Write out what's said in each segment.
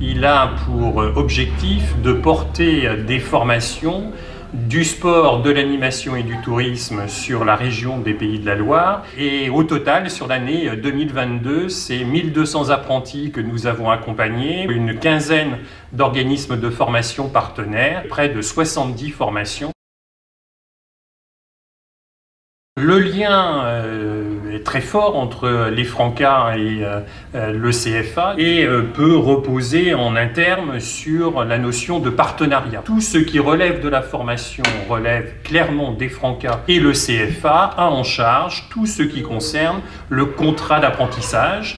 Il a pour objectif de porter des formations du sport, de l'animation et du tourisme sur la région des Pays de la Loire. Et au total, sur l'année 2022, c'est 1200 apprentis que nous avons accompagnés, une quinzaine d'organismes de formation partenaires, près de 70 formations. Le lien euh, est très fort entre les Francas et euh, euh, le CFA et peut reposer en un terme sur la notion de partenariat. Tout ce qui relève de la formation relève clairement des Francas et le CFA a en charge tout ce qui concerne le contrat d'apprentissage.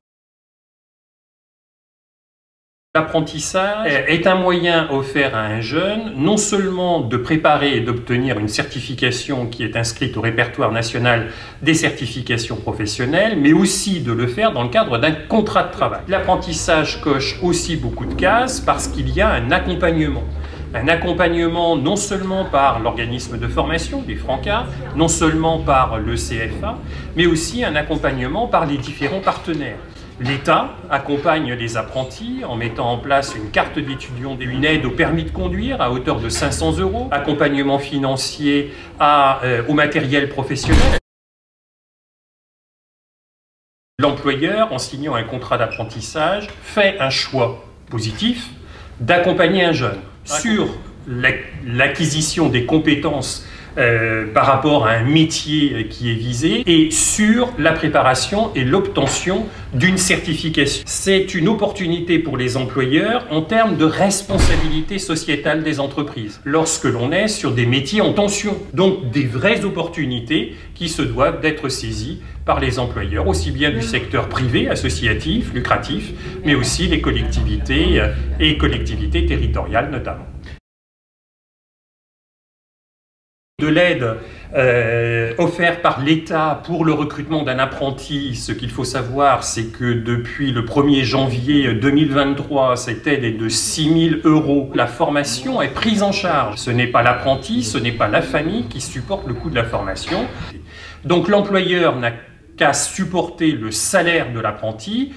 L'apprentissage est un moyen offert à un jeune non seulement de préparer et d'obtenir une certification qui est inscrite au répertoire national des certifications professionnelles, mais aussi de le faire dans le cadre d'un contrat de travail. L'apprentissage coche aussi beaucoup de cases parce qu'il y a un accompagnement un accompagnement non seulement par l'organisme de formation, les Francas, non seulement par le CFA, mais aussi un accompagnement par les différents partenaires. L'État accompagne les apprentis en mettant en place une carte d'étudiant et une aide au permis de conduire à hauteur de 500 euros, accompagnement financier euh, au matériel professionnel. L'employeur, en signant un contrat d'apprentissage, fait un choix positif d'accompagner un jeune sur l'acquisition des compétences euh, par rapport à un métier qui est visé et sur la préparation et l'obtention d'une certification. C'est une opportunité pour les employeurs en termes de responsabilité sociétale des entreprises lorsque l'on est sur des métiers en tension. Donc des vraies opportunités qui se doivent d'être saisies par les employeurs, aussi bien du secteur privé, associatif, lucratif, mais aussi les collectivités euh, et collectivités territoriales notamment de l'aide euh, offerte par l'État pour le recrutement d'un apprenti, ce qu'il faut savoir, c'est que depuis le 1er janvier 2023, cette aide est de 6 000 euros. La formation est prise en charge. Ce n'est pas l'apprenti, ce n'est pas la famille qui supporte le coût de la formation. Donc l'employeur n'a qu'à supporter le salaire de l'apprenti.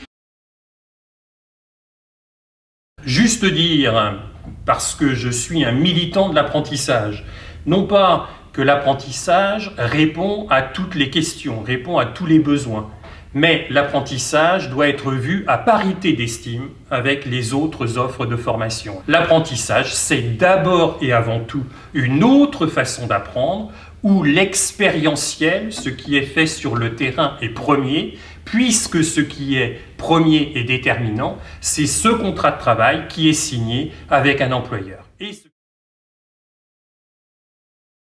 Juste dire, parce que je suis un militant de l'apprentissage, non pas que l'apprentissage répond à toutes les questions, répond à tous les besoins, mais l'apprentissage doit être vu à parité d'estime avec les autres offres de formation. L'apprentissage, c'est d'abord et avant tout une autre façon d'apprendre où l'expérientiel, ce qui est fait sur le terrain, est premier, puisque ce qui est premier et déterminant, c'est ce contrat de travail qui est signé avec un employeur.